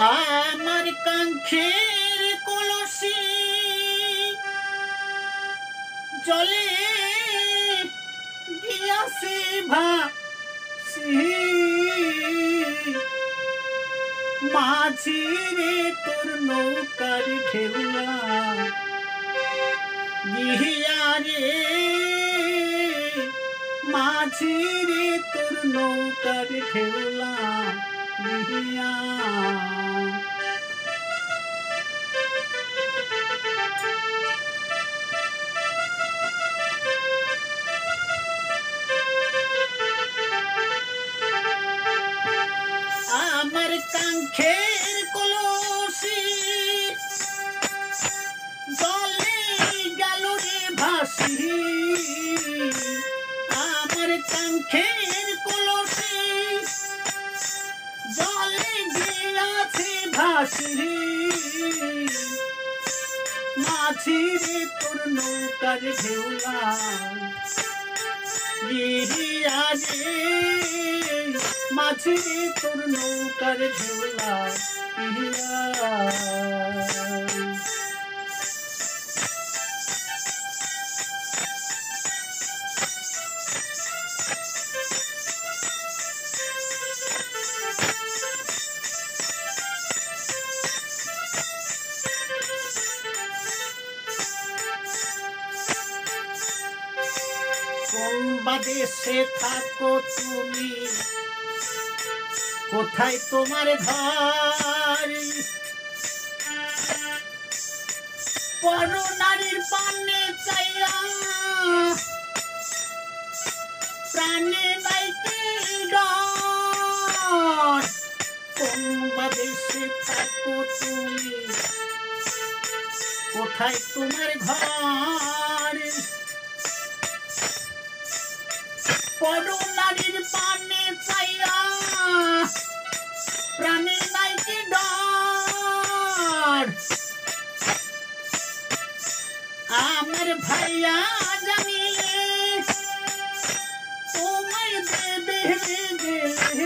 আমার কাঙ্ক্ষের কলসি। জলে গিয়াছে ভাসি। মাঝি রে তোর নৌকার ঢেউলা গিয়া রে। মাঝি রে তোর নৌকার ঢেউলা আমার কাঙ্ক্ষের কলসি জলে গেল রে ভাসি আমার কাঙ্ক্ষের মাছিরি মাঝি রে তোর নৌকার ঢেউলা। গিয়া রে মাঝি রে তোর নৌকার ঢেউলা। গিয়া বাদেশে থাকো তুমি। কোথায় তোমার ঘর? পর নারীর পানে চাইয়া প্রাণে নাইতে ডর। কোন বাদেশে থাকো তুমি। কোথায় তোমার ঘর? পড়ো নারীর পানে চাইয়া প্রাণে নাইকে ডর আমার ভাইয়া জানিলে তোমায় দেবে গেলে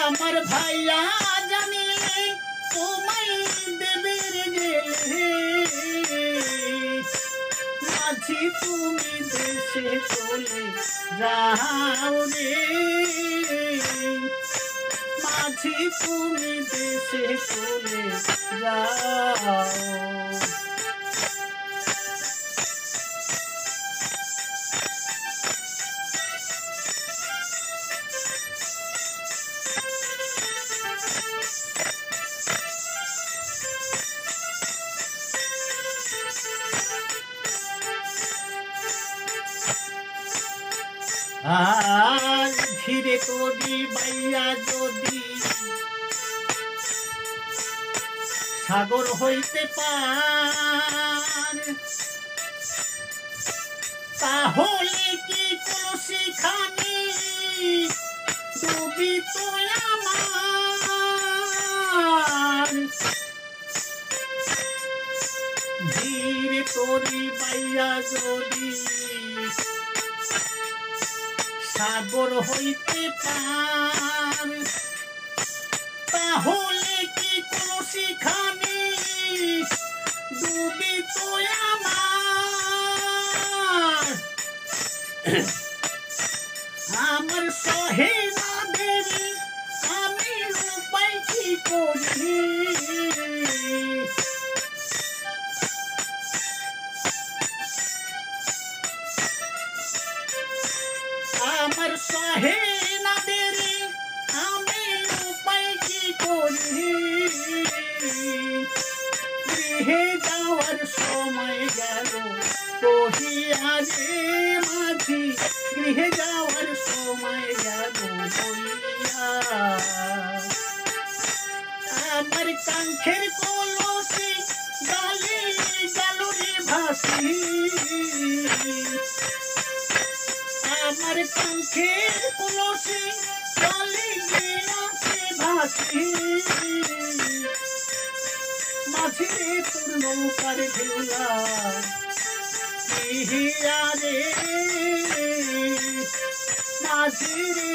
আমার ভাইয়া জানিলে তোমায় মাঝি তুমি দেশে যাও মাঝি তুমি দেশে চলে যাও। করি বাইয়া যদি সাগর হইতে পার, তাহলে কি কলসি খানি ডুবি তো আমার? ধীরে করি বাইয়া যদি সাগর হইতে পান তাহলে কি কোনো শিখানি ডুবি তো আমার। আমার রে মাঝি গৃহে যাওয়ার সময় গেল বইয়া আমার কাঙ্ক্ষের কলসি, গালে গেল রে ভাসি আমার কাঙ্ক্ষের কলসি চলে গিয়াছে ভাসি। মাঝে তোর নৌকার ঢেউলা। গিহিয়া রে মাঝি রে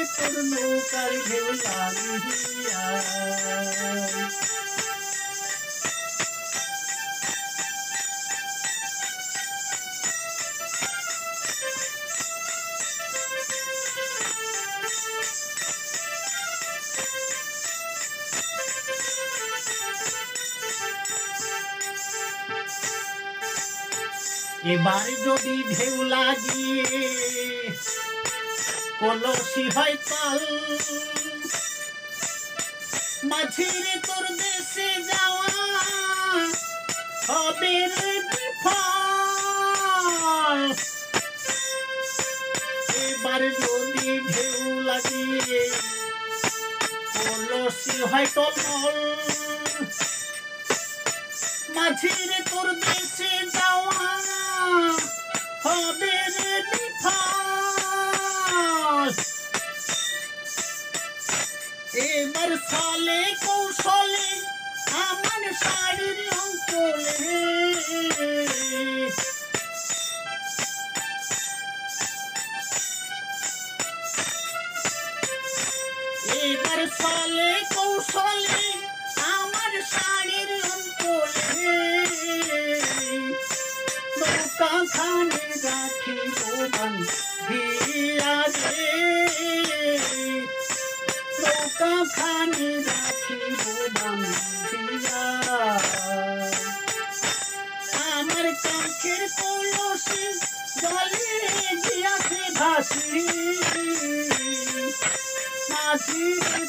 এবার যদি ঢেউ লাগিয়ে কলসি হয় তাল মাঝিরে তোর দেশে যাওয়া হবে রে এবার যদি ঢেউ লাগিয়ে কলসি হয় টলমল মাঝিরে তোর দেশে যাওয়া হবে রে এবার সালে কৌশলে আমার শাড়ির অঙ্কলে এবার সালে কৌশলে আমার শাড়ির নৌকা খানে রাখিব বান্ধিয়া রে। নৌকা খানে কলসি জলে গিয়াছে ভাসি মাঝি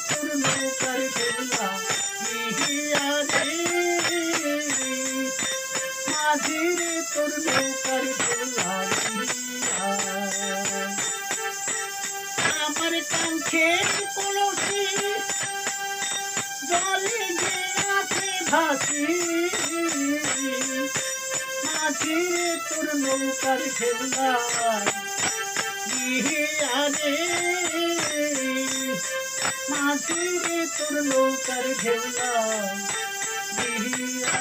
তোর নৌকার আমার কাঙ্ক্ষের কলসি, জলে গিয়াছে ভাসি। মাঝি তোর নৌকার খেলা গিয়া রে মাঝি তোর নৌকার খেলা গিয়া